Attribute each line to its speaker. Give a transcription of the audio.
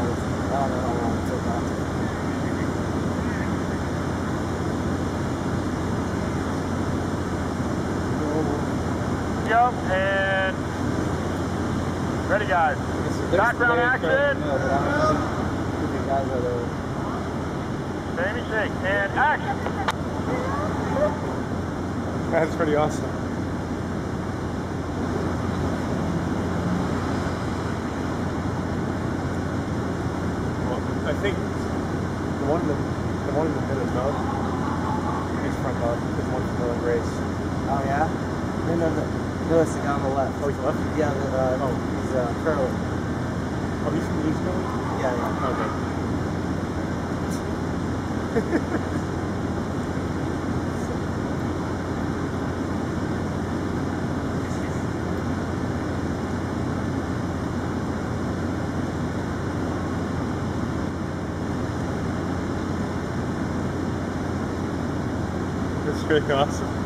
Speaker 1: because I don't know how
Speaker 2: long it took after. Yep, and ready guys. Background action.
Speaker 1: Jamie Shake, and action.
Speaker 3: That's pretty awesome. I think the one in the, the one in the middle belt is from uh, is one from Will Grace.
Speaker 2: Oh yeah? No, no, no. No, it's the guy on the left.
Speaker 3: Oh, he's left.
Speaker 2: Yeah, the, uh,
Speaker 3: Oh.
Speaker 2: he's uh, curling.
Speaker 3: Oh, he's from the East Coast.
Speaker 2: Yeah, yeah.
Speaker 3: Okay. That's pretty awesome.